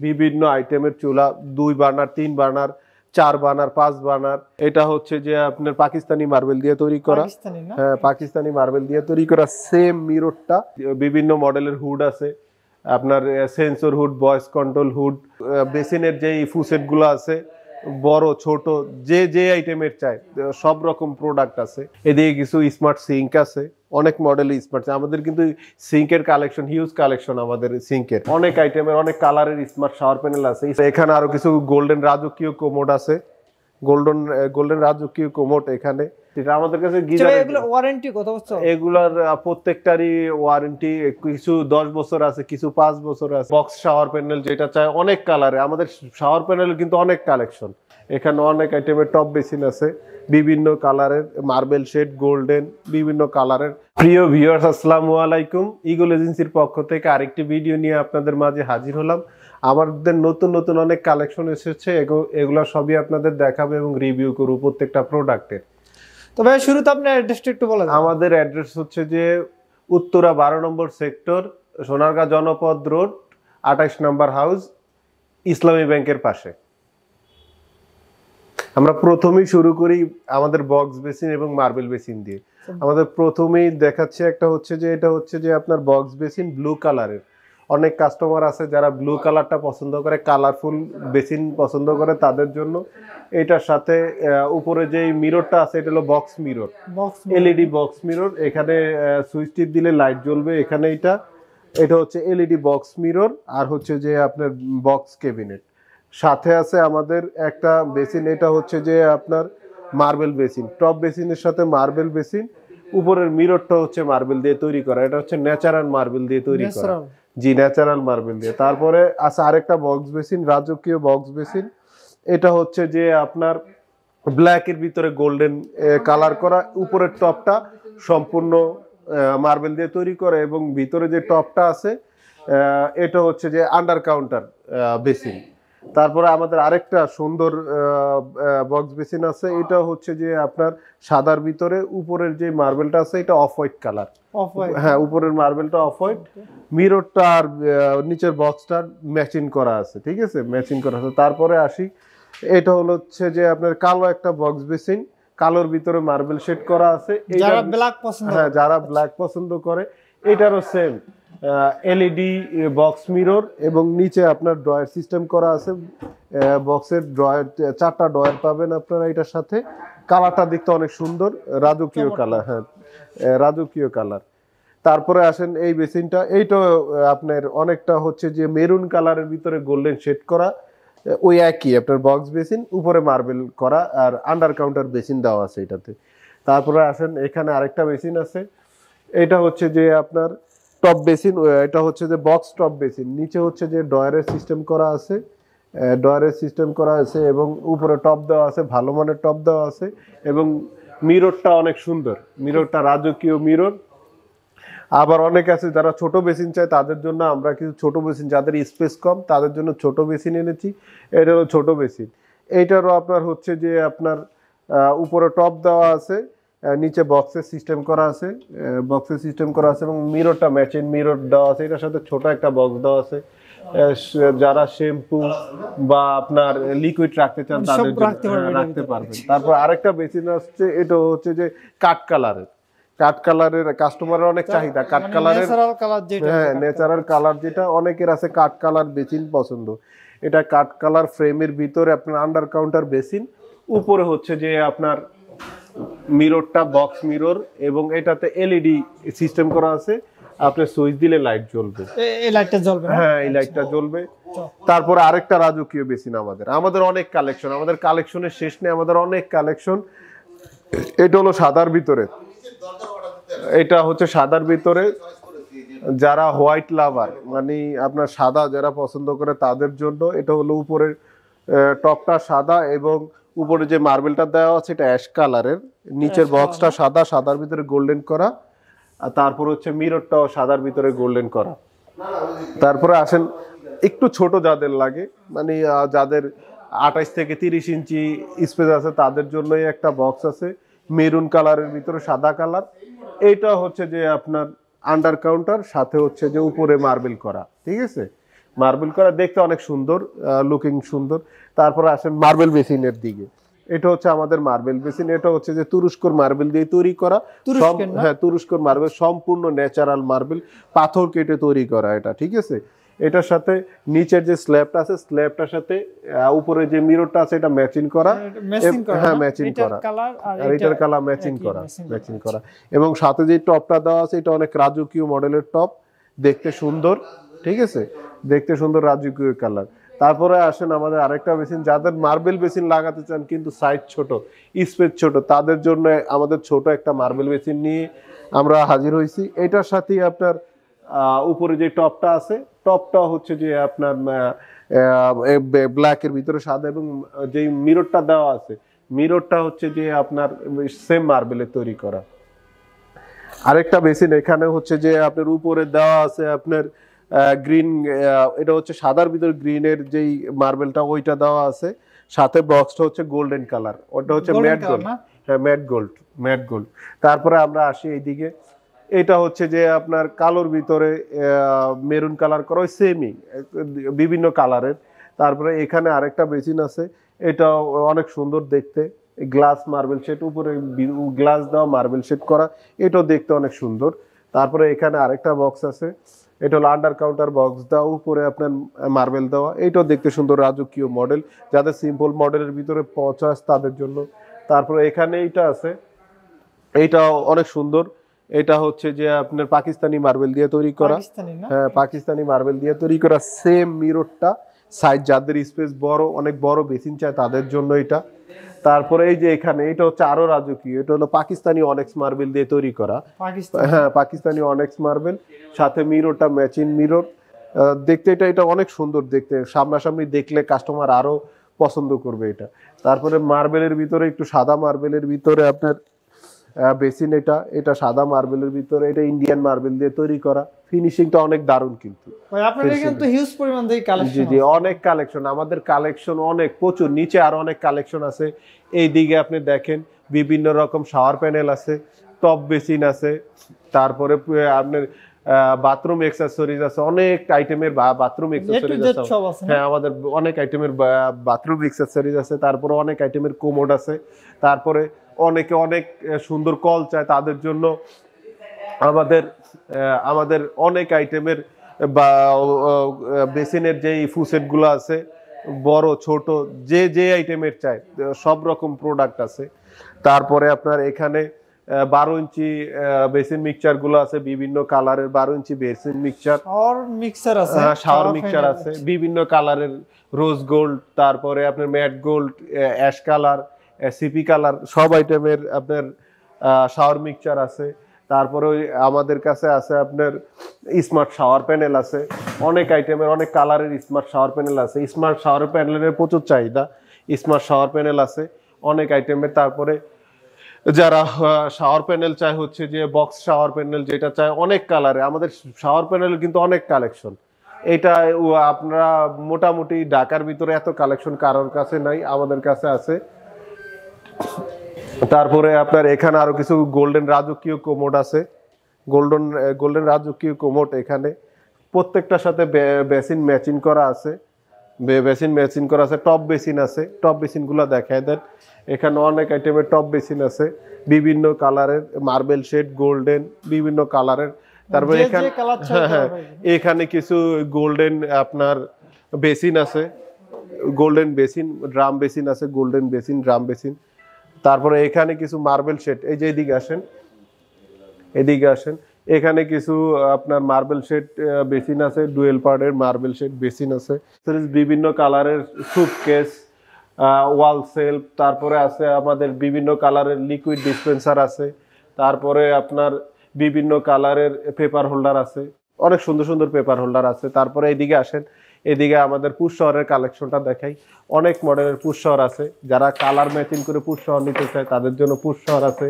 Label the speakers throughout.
Speaker 1: বিভিন্ন আইটেমের চুলা দুই বার্নার তিন বার্নার চার বার্নার পাঁচ বার্নার এটা হচ্ছে যে আপনার পাকিস্তানি মার্বেল দিয়ে তৈরি করা। হ্যাঁ পাকিস্তানি মার্বেল দিয়ে তৈরি করা। সেম মিররটা বিভিন্ন মডেলের হুড আছে। আপনার sensor hood voice control hood বেসিনের যে ফুসেটগুলো আছে বড় ছোট যে যে আইটেমের চাই সব রকম প্রোডাক্ট আছে। এদিকে কিছু স্মার্ট সিঙ্ক আছে। অনেক মডেলের স্মার্ট আমাদের কিন্তু সিঙ্কের কালেকশন হিউজ কালেকশন আমাদের সিঙ্কের। অনেক আইটেমের অনেক কালারের স্মার্ট শাওয়ার প্যানেল আছে। এখানে আরও কিছু গোল্ডেন রাজকীয় কোমোড আছে। গোল্ডেন গোল্ডেন রাজকীয় কোমোড এখানে। এটা আমাদের কাছে
Speaker 2: ওয়ারেন্টি কত বছর?
Speaker 1: এগুলার প্রত্যেকটারই ওয়ারেন্টি কিছু দশ বছর আছে কিছু পাঁচ বছর আছে। বক্স শাওয়ার প্যানেল যেটা চায় অনেক কালারে আমাদের শাওয়ার প্যানেল কিন্তু অনেক কালেকশন এখানে অনেক আইটেমের টপ বেসিন আছে বিভিন্ন কালারের মার্বেল শেড গোল্ডেন বিভিন্ন কালারের প্রিয় ভিউয়ার্স আসসালামু আলাইকুম। ইগল এজেন্সির পক্ষ থেকে আরেকটি ভিডিও নিয়ে আপনাদের মাঝে হাজির হলাম। আমাদের নতুন নতুন অনেক কালেকশন এসেছে এগু- এগুলো সবই আপনাদের দেখাবো এবং রিভিউ করব প্রত্যেকটা প্রোডাক্টের
Speaker 2: তো ভাই শুরুতে আপনার অ্যাড্রেসটা একটু বলেন।
Speaker 1: আমাদের অ্যাড্রেস হচ্ছে যে উত্তরা বারো নম্বর সেক্টর সোনারগাঁ জনপদ রোড আঠাইশ নম্বর হাউস ইসলামী ব্যাংকের পাশে। আমরা প্রথমেই শুরু করি আমাদের বক্স বেসিন এবং মার্বেল বেসিন দিয়ে। আমাদের প্রথমেই দেখাচ্ছে একটা হচ্ছে যে এটা হচ্ছে যে আপনার বক্স বেসিন ব্লু কালারের অনেক কাস্টমার আছে যারা ব্লু কালারটা পছন্দ করে কালারফুল বেসিন পছন্দ করে তাদের জন্য। এটার সাথে উপরে যে মিররটা আছে এটা হলো box mirror
Speaker 2: box
Speaker 1: LED box mirror এখানে সুইচ টিপ দিলে লাইট জ্বলবে এখানে এটা। এটা হচ্ছে এলইডি বক্স মিরর আর হচ্ছে যে আপনার বক্স কেবিনেট সাথে আছে আমাদের একটা বেসিন এটা হচ্ছে যে আপনার মার্বেল বেসিন টপ বেসিনের সাথে মার্বেল বেসিন উপরের মিররটা হচ্ছে মার্বেল দিয়ে তৈরি করা এটা হচ্ছে ন্যাচারাল মার্বেল দিয়ে তৈরি করা। জি ন্যাচারাল মার্বেল দিয়ে। তারপরে আছে আরেকটা বক্স বেসিন রাজকীয় বক্স বেসিন এটা হচ্ছে যে আপনার ব্ল্যাকের ভিতরে গোল্ডেন কালার করা উপরের টপটা সম্পূর্ণ মার্বেল দিয়ে তৈরি করে এবং ভিতরে যে টপটা আছে এটা হচ্ছে যে আন্ডার কাউন্টার বেসিন। তারপরে আমাদের আরেকটা সুন্দর বক্স বেসিন আছে। এটা হচ্ছে যে আপনার সাদার ভিতরে উপরের যে মার্বেলটা আছে এটা অফ হোয়াইট কালার হ্যাঁ উপরের মার্বেলটা অফ হোয়াইট মিররটা আর নিচের বক্সটা ম্যাচিং করা আছে ঠিক আছে? ম্যাচিং করা আছে। তারপরে আসি এটা হলো হচ্ছে যে আপনার কালো একটা বক্স বেসিন কালোর ভিতরে মার্বেল শেড করা আছে।
Speaker 2: যারা ব্ল্যাক পছন্দ
Speaker 1: হ্যাঁ যারা ব্ল্যাক পছন্দ করে এটারও সেম এলইডি বক্স মিরর এবং নিচে আপনার ড্রয়ার সিস্টেম করা আছে। বক্সের ড্রয়ার চারটা ড্রয়ার পাবেন আপনারা এটার সাথে। কালারটা দেখতে অনেক সুন্দর রাজকীয় কালার হ্যাঁ রাজকীয় কালার তারপরে আসেন এই বেসিনটা এইটা আপনার অনেকটা হচ্ছে যে মেরুন কালারের ভিতরে গোল্ডেন শেড করা। ওই একই আপনার বক্স বেসিন উপরে মার্বেল করা আর আন্ডার কাউন্টার বেসিন দেওয়া আছে এটাতে। তারপরে আসেন এখানে আরেকটা বেসিন আছে। এটা হচ্ছে যে আপনার টপ বেসিন এটা হচ্ছে যে বক্স টপ বেসিন নিচে হচ্ছে যে ডয়ারের সিস্টেম করা আছে। ডয়ারের সিস্টেম করা আছে এবং উপরে টপ দেওয়া আছে, ভালো মানের টপ দেওয়া আছে এবং মিররটা অনেক সুন্দর। মিররটা রাজকীয় মিরর আবার অনেক আছে যারা ছোট বেসিন চায়, তাদের জন্য আমরা কিছু ছোট বেসিন যাদের স্পেস কম, তাদের জন্য ছোট বেসিন এনেছি। এটা হলো ছোট বেসিন এইটারও আপনার হচ্ছে যে আপনার উপরে টপ দেওয়া আছে। নিচে বক্সের সিস্টেম করা আছে বক্সের সিস্টেম করা আছে এবং মিররটা ম্যাচিং মিরর দেওয়া আছে। এটার সাথে ছোট একটা বক্স দেওয়া আছে। যারা শ্যাম্পু বা আপনার লিকুইড রাখতে চান তাদের
Speaker 2: রাখতে
Speaker 1: হ্যাঁ। পারবেন। তারপর আরেকটা বেসিন আসছে এটা হচ্ছে যে কাঠ কালারের কাঠ কালারের কাস্টমারের অনেক চাহিদা। কাঠ কালারের
Speaker 2: ন্যাচারাল কালার যেটা
Speaker 1: হ্যাঁ ন্যাচারাল কালার যেটা অনেকের আছে কাঠ কালার বেসিন পছন্দ। এটা কাঠ কালার ফ্রেমের ভিতরে আপনার আন্ডার কাউন্টার বেসিন উপরে হচ্ছে যে আপনার মিররটা বক্স মিরর এবং এটাতে এলইডি সিস্টেম করা আছে। আপনি সুইচ দিলে লাইট জ্বলবে।
Speaker 2: এই লাইটটা জ্বলবে
Speaker 1: হ্যাঁ এই লাইটটা জ্বলবে। তারপরে আরেকটা রাজকীয় বেসিন আমাদের। আমাদের অনেক কালেকশন আমাদের কালেকশনের শেষ নেই আমাদের অনেক কালেকশন এটা হলো সাদার ভিতরে। এটা হচ্ছে সাদার ভিতরে। যারা হোয়াইট লাভার মানে আপনার সাদা যারা পছন্দ করে তাদের জন্য এটা হলো উপরের টপটা সাদা এবং উপরে যে মার্বেলটা দেওয়া আছে এটা অ্যাশ কালারের। নিচের বক্সটা সাদা সাদার ভিতরে গোল্ডেন করা। আর তারপর হচ্ছে মিররটাও সাদার ভিতরে গোল্ডেন করা। তারপরে আসেন একটু ছোট যাদের লাগে মানে যাদের আঠাইশ থেকে তিরিশ ইঞ্চি স্পেস আছে তাদের জন্যই একটা বক্স আছে। মেরুন কালারের ভিতরে সাদা কালার। এইটা হচ্ছে যে আপনার আন্ডার কাউন্টার সাথে হচ্ছে যে উপরে মার্বেল করা। ঠিক আছে? মার্বেল করা দেখতে অনেক সুন্দর লুকিং সুন্দর। তারপর আসেন মার্বেল বেসিনের দিকে। এটা হচ্ছে আমাদের মার্বেল বেসিন এটা হচ্ছে যে তুরস্কর মার্বেল দিয়ে তৈরি করা? হ্যাঁ তুরস্কর মার্বেল সম্পূর্ণ ন্যাচারাল মার্বেল পাথর কেটে তৈরি করা এটা ঠিক আছে? এটার সাথে নিচের যে স্ল্যাবটা আছে স্ল্যাবটার সাথে উপরে যে মিররটা আছে এটা ম্যাচিং করা। হ্যাঁ,
Speaker 2: ম্যাচিং
Speaker 1: করা।
Speaker 2: আর
Speaker 1: আর এটার
Speaker 2: এটা-
Speaker 1: কালার ম্যাচিং করা ম্যাচিং করা। এবং সাথে যে টপটা দেওয়া আছে এটা অনেক রাজকীয় মডেলের টপ দেখতে সুন্দর। ঠিক আছে? দেখতে সুন্দর রাজকীয় কালার তারপরে আসেন আমাদের আরেকটা বেসিন যাদের মার্বেল বেসিন লাগাতে চান কিন্তু সাইজ ছোট স্পেস ছোট, তাদের জন্য আমাদের ছোট একটা মার্বেল বেসিন নিয়ে আমরা হাজির হয়েছি। এটার সাথেই আপনার উপরে যে টপটা আছে টপটা হচ্ছে যে আপনার ব্ল্যাকের ভিতরে সাদা এবং যে মিররটা দেওয়া আছে মিররটা হচ্ছে যে আপনার সেম মার্বেলের তৈরি করা। আরেকটা বেসিন এখানে হচ্ছে যে আপনার উপরে দেওয়া আছে আপনার গ্রিন এটা হচ্ছে সাদার ভিতর গ্রিনের যেই মার্বেলটা ওইটা দেওয়া আছে। সাথে বক্সটা হচ্ছে গোল্ডেন কালার ওটা হচ্ছে ম্যাট গোল্ড হ্যাঁ ম্যাট গোল্ড ম্যাট গোল্ড তারপরে আমরা আসি এইদিকে। এটা হচ্ছে যে আপনার কালোর ভিতরে মেরুন কালার করা সেমই বিভিন্ন কালারের তারপরে এখানে আরেকটা বেসিন আছে। এটা অনেক সুন্দর দেখতে। গ্লাস মার্বেল শেড উপরে গ্লাস দেওয়া মার্বেল শেড করা এটাও দেখতে অনেক সুন্দর। তারপরে এখানে আরেকটা বক্স আছে। এটা হলো আন্ডার কাউন্টার বক্স দেওয়া উপরে আপনার মার্বেল দেওয়া। এইটাও দেখতে সুন্দর রাজকীয় মডেল যাদের সিম্পল মডেলের ভিতরে পচাস তাদের জন্য। তারপরে এখানে এইটা আছে। এইটা অনেক সুন্দর। এটা হচ্ছে যে আপনার পাকিস্তানি মার্বেল দিয়ে তৈরি করা। হ্যাঁ পাকিস্তানি মার্বেল দিয়ে তৈরি করা। সেম মিররটা সাইজ যাদের স্পেস বড় অনেক বড় বেসিন চায় তাদের জন্য এটা। তারপরে এই যে এখানে এটা হচ্ছে আরও রাজকীয় এটা হলো পাকিস্তানি অনেক্স মার্বেল দিয়ে তৈরি করা। হ্যাঁ পাকিস্তানি অনেক্স মার্বেল সাথে মিররটা ম্যাচিং মিরর। দেখতে এটা এটা অনেক সুন্দর দেখতে সামনাসামনি দেখলে কাস্টমার আরও পছন্দ করবে এটা। তারপরে মার্বেলের ভিতরে একটু সাদা মার্বেলের ভিতরে আপনার বেসিন এটা এটা সাদা মার্বেলের ভিতরে এটা ইন্ডিয়ান মার্বেল দিয়ে তৈরি করা। ফিনিশিংটা অনেক দারুণ কিন্তু।
Speaker 2: ভাই আপনার এখানে তো হিউজ পরিমাণ থেকে
Speaker 1: জি
Speaker 2: কালেকশন
Speaker 1: জি অনেক কালেকশন আমাদের কালেকশন অনেক প্রচুর নিচে আর অনেক কালেকশন আছে। এই দিকে আপনি দেখেন বিভিন্ন রকম শাওয়ার প্যানেল আছে টপ বেসিন আছে তারপরে আপনার বাথরুম এক্সেসরিজ আছে অনেক আইটেমের বাথরুম এক্সেসরিজ আছে।
Speaker 2: না?
Speaker 1: হ্যাঁ? আমাদের অনেক আইটেমের বাথরুম এক্সেসরিজ আছে তারপরে অনেক আইটেমের কোমোড আছে তারপরে অনেকে অনেক সুন্দর কল চায় তাদের জন্য। আমাদের আমাদের অনেক আইটেমের বা বেসিনের যেই ফুসেটগুলো আছে বড় ছোট যে যে আইটেমের চাই সব রকম প্রোডাক্ট আছে। তারপরে আপনার এখানে বারো ইঞ্চি বেসিন মিক্সচারগুলো আছে বিভিন্ন কালারের বারো inch basin mixture
Speaker 2: shower mixer আছে
Speaker 1: শাওয়ার
Speaker 2: shower
Speaker 1: মিক্সচার আছে বিভিন্ন কালারের রোজ গোল্ড তারপরে আপনার matte gold ash colour CP colour সব আইটেমের আপনার শাওয়ার মিক্সচার আছে। তারপরে আমাদের কাছে আছে আপনার স্মার্ট শাওয়ার প্যানেল আছে। অনেক আইটেমের অনেক কালারের স্মার্ট শাওয়ার প্যানেল আছে। স্মার্ট শাওয়ার প্যানেলের প্রচুর চাহিদা। স্মার্ট শাওয়ার প্যানেল আছে। অনেক আইটেমের তারপরে যারা শাওয়ার প্যানেল চায় হচ্ছে যে বক্স শাওয়ার প্যানেল যেটা চায় অনেক কালারে আমাদের শাওয়ার প্যানেল কিন্তু অনেক কালেকশন এটা আপনারা মোটামুটি ঢাকার ভিতরে এত কালেকশন কারোর কাছে নাই, আমাদের কাছে আছে। তারপরে আপনার এখানে আরও কিছু গোল্ডেন রাজকীয় কোমোড আছে। গোল্ডেন গোল্ডেন রাজকীয় কোমোড এখানে। প্রত্যেকটার সাথে বেসিন ম্যাচিং করা আছে। বেসিন ম্যাচিং করা আছে টপ বেসিন আছে। টপ বেসিনগুলো দেখায় দেন। এখানে অনেক আইটেমের টপ বেসিন আছে। বিভিন্ন কালারের মার্বেল শেড গোল্ডেন বিভিন্ন কালারের। তারপরে এখানে হ্যাঁ হ্যাঁ। এখানে কিছু গোল্ডেন আপনার বেসিন আছে। গোল্ডেন বেসিন ড্রাম বেসিন আছে গোল্ডেন বেসিন ড্রাম বেসিন। তারপরে এখানে কিছু মার্বেল শেড। এই যে এদিকে আসেন। এদিকে আসেন। এখানে কিছু, আপনার মার্বেল শেড বেসিন আছে ডুয়েল পার্টের মার্বেল শেড বেসিন আছে। বিভিন্ন কালারের সুপকেস ওয়াল সেলফ তারপরে আছে আমাদের বিভিন্ন কালারের লিকুইড ডিসপেন্সার আছে, তারপরে আপনার বিভিন্ন কালারের পেপার হোল্ডার আছে। অনেক সুন্দর সুন্দর পেপার হোল্ডার আছে। তারপরে এইদিকে আসেন এদিকে আমাদের পুষ শহরের কালেকশনটা দেখাই। অনেক মডেলের পুষ শহর আছে। যারা কালার ম্যাচিং করে পুষ শহর নিতে চায়, তাদের জন্য পুষ শহর আছে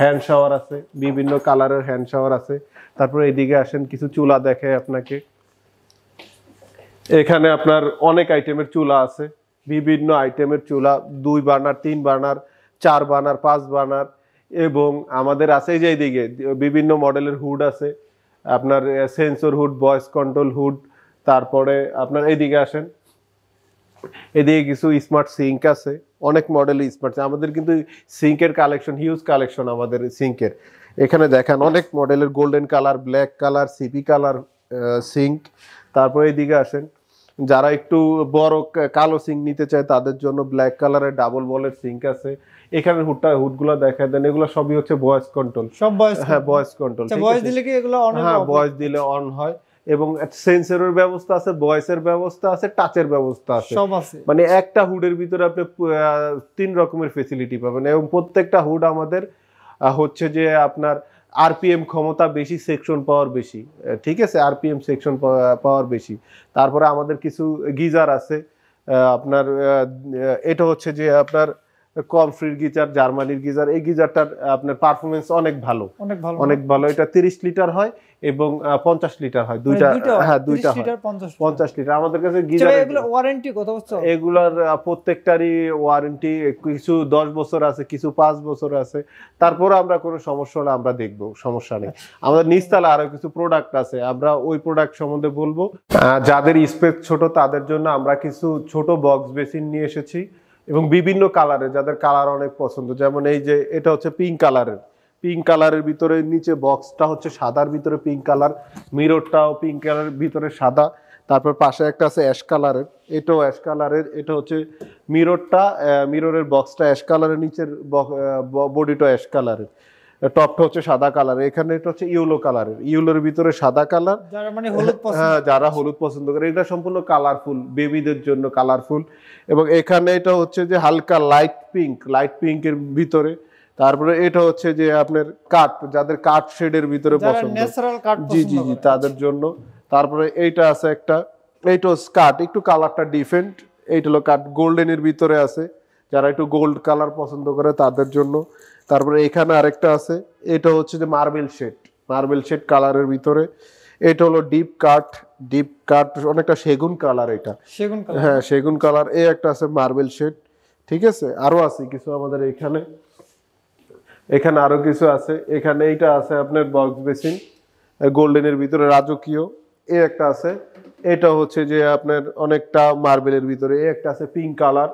Speaker 1: হ্যান্ড শাওয়ার আছে, বিভিন্ন কালারের হ্যান্ড শাওয়ার আছে। তারপরে এদিকে আসেন, কিছু চুলা দেখে আপনাকে। এখানে আপনার অনেক আইটেমের চুলা আছে। বিভিন্ন আইটেমের চুলা, দুই বার্নার তিন বার্নার চার বার্নার পাঁচ বার্নার এবং আমাদের আছে যে এইদিকে বিভিন্ন মডেলের হুড আছে। আপনার sensor hood voice control hood তারপরে আপনার এদিকে আসেন। এদিকে কিছু স্মার্ট সিঙ্ক আছে। অনেক মডেল স্মার্ট আমাদের কিন্তু সিঙ্কের কালেকশন হিউজ কালেকশন আমাদের সিঙ্কের এখানে দেখেন অনেক মডেলের golden colour black colour CP colour sink তারপরে এদিকে আসেন। যারা একটু বড় কালো সিঙ্ক নিতে চায় তাদের জন্য ব্ল্যাক কালারের ডাবল বলের সিঙ্ক আছে। এখানে হুডটা হুডগুলো দেখা দেন। এগুলো সবই হচ্ছে ভয়েস কন্ট্রোল
Speaker 2: সব বয়স
Speaker 1: হ্যাঁ ভয়েস কন্ট্রোল
Speaker 2: ভয়েস দিলে কি এগুলো অনেক
Speaker 1: হ্যাঁ? ভয়েস দিলে অন হয়। এবং সেন্সরের ব্যবস্থা আছে ভয়েসের ব্যবস্থা আছে টাচের ব্যবস্থা আছে।
Speaker 2: সব আছে।
Speaker 1: মানে একটা হুডের ভিতরে আপনি তিন রকমের ফেসিলিটি পাবেন এবং প্রত্যেকটা হুড আমাদের হচ্ছে যে আপনার আরপিএম ক্ষমতা বেশি সেকশন পাওয়ার বেশি ঠিক আছে? আরপিএম সেকশন পাওয়ার বেশি। তারপরে আমাদের কিছু গিজার আছে আপনার এটা হচ্ছে যে আপনার কম ফ্রির গিজার জার্মানির গিজার এই গিজারটার আপনার পারফরমেন্স অনেক ভালো।
Speaker 2: অনেক ভালো
Speaker 1: অনেক ভালো। এটা তিরিশ লিটার হয় এবং পঞ্চাশ লিটার হয়। দুইটা হ্যাঁ দুইটা হয়।
Speaker 2: 50 লিটার।
Speaker 1: পঞ্চাশ লিটার। আমাদের কাছে
Speaker 2: আচ্ছা,
Speaker 1: গিজার
Speaker 2: এগুলো ওয়ারেন্টি কত বছর?
Speaker 1: এগুলার প্রত্যেকটারই ওয়ারেন্টি কিছু দশ বছর আছে কিছু পাঁচ বছর আছে। তারপরে আমরা কোনো সমস্যা হলে আমরা দেখব সমস্যা নেই। আমাদের নিচতলা আরও কিছু প্রোডাক্ট আছে। আমরা ওই প্রোডাক্ট সম্বন্ধে বলব। যাদের স্পেস ছোট তাদের জন্য আমরা কিছু ছোট বক্স বেসিন নিয়ে এসেছি। এবং বিভিন্ন কালারের, যাদের কালার অনেক পছন্দ, যেমন এই যে এটা হচ্ছে পিঙ্ক কালারের। পিঙ্ক কালারের ভিতরে নিচে বক্সটা হচ্ছে সাদার ভিতরে পিঙ্ক কালার মিররটাও পিঙ্ক কালারের ভিতরে সাদা। তারপর পাশে একটা আছে অ্যাশ কালারের, এটাও অ্যাশ কালারের, এটা হচ্ছে মিররটা মিররের বক্সটা অ্যাশ কালারের, নিচের বডিটা অ্যাশ কালারের। টপটা হচ্ছে সাদা কালার এখানে এটা হচ্ছে ইউলো কালারের ইউলোর ভিতরে সাদা কালার।
Speaker 2: যারা মানে হলুদ পছন্দ
Speaker 1: হ্যাঁ যারা হলুদ পছন্দ করে এটা সম্পূর্ণ কালারফুল বেবিদের জন্য কালারফুল এবং এখানে এটা হচ্ছে যে হালকা লাইট পিঙ্ক লাইট পিঙ্কের ভিতরে। তারপরে এটা হচ্ছে যে আপনার কাঠ যাদের কাঠ শেডের ভিতরে পছন্দ।
Speaker 2: কাট
Speaker 1: জি জি জি তাদের জন্য। তারপরে এইটা আছে একটা এইটা কাঠ একটু কালারটা ডিফেন্ট এইটা হলো কাঠ গোল্ডেনের ভিতরে আছে। যারা একটু গোল্ড কালার পছন্দ করে তাদের জন্য। তারপরে এখানে আরেকটা আছে এটা হচ্ছে যে মার্বেল শেড মার্বেল শেড কালারের ভিতরে। এটা হলো ডিপ কাঠ ডিপ কাঠ অনেকটা সেগুন কালার এটা।
Speaker 2: সেগুন কালার।
Speaker 1: হ্যাঁ সেগুন কালার এই একটা আছে মার্বেল শেড ঠিক আছে? আরও আছে কিছু আমাদের এখানে। এখানে আরও কিছু আছে। এখানে এইটা আছে আপনার বক্স বেসিন গোল্ডেনের ভিতরে রাজকীয়। এই একটা আছে এটা হচ্ছে যে আপনার অনেকটা মার্বেলের ভিতরে। এই একটা আছে পিঙ্ক কালার